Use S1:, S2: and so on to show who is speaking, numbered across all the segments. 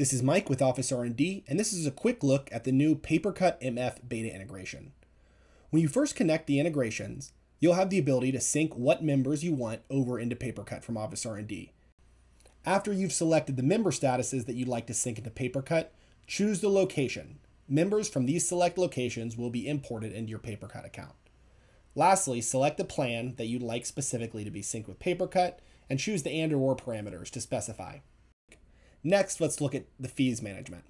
S1: This is Mike with OfficeRnD, and this is a quick look at the new PaperCut MF beta integration. When you first connect the integrations, you'll have the ability to sync what members you want over into PaperCut from OfficeRnD. After you've selected the member statuses that you'd like to sync into PaperCut, choose the location. Members from these select locations will be imported into your PaperCut account. Lastly, select the plan that you'd like specifically to be synced with PaperCut and choose the and or parameters to specify. Next, let's look at the fees management.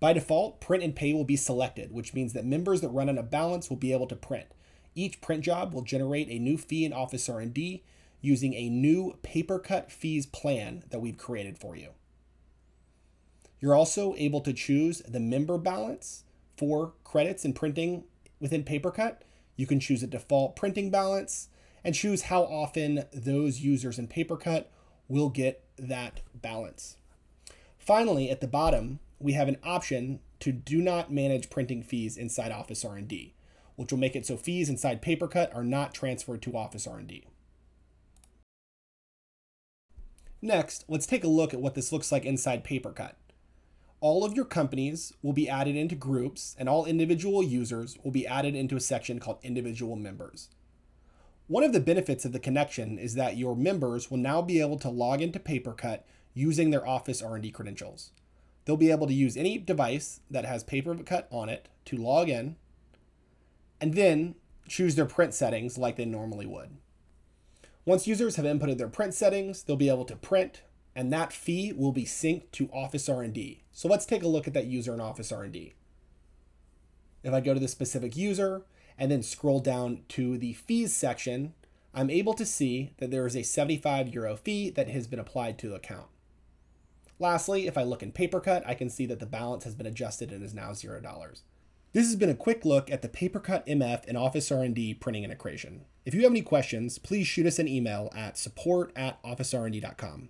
S1: By default, print and pay will be selected, which means that members that run on a balance will be able to print. Each print job will generate a new fee in OfficeRnD using a new PaperCut fees plan that we've created for you. You're also able to choose the member balance for credits and printing within PaperCut. You can choose a default printing balance and choose how often those users in PaperCut will get that balance. Finally, at the bottom, we have an option to do not manage printing fees inside OfficeRnD, which will make it so fees inside PaperCut are not transferred to OfficeRnD. Next, let's take a look at what this looks like inside PaperCut. All of your companies will be added into groups, and all individual users will be added into a section called individual members. One of the benefits of the connection is that your members will now be able to log into PaperCut using their OfficeRnD credentials. They'll be able to use any device that has PaperCut on it to log in and then choose their print settings like they normally would. Once users have inputted their print settings, they'll be able to print and that fee will be synced to OfficeRnD. So let's take a look at that user in OfficeRnD. If I go to the specific user and then scroll down to the fees section, I'm able to see that there is a 75 euro fee that has been applied to the account. Lastly, if I look in PaperCut, I can see that the balance has been adjusted and is now $0. This has been a quick look at the PaperCut MF and OfficeRnD printing integration. If you have any questions, please shoot us an email at support at officernd.com.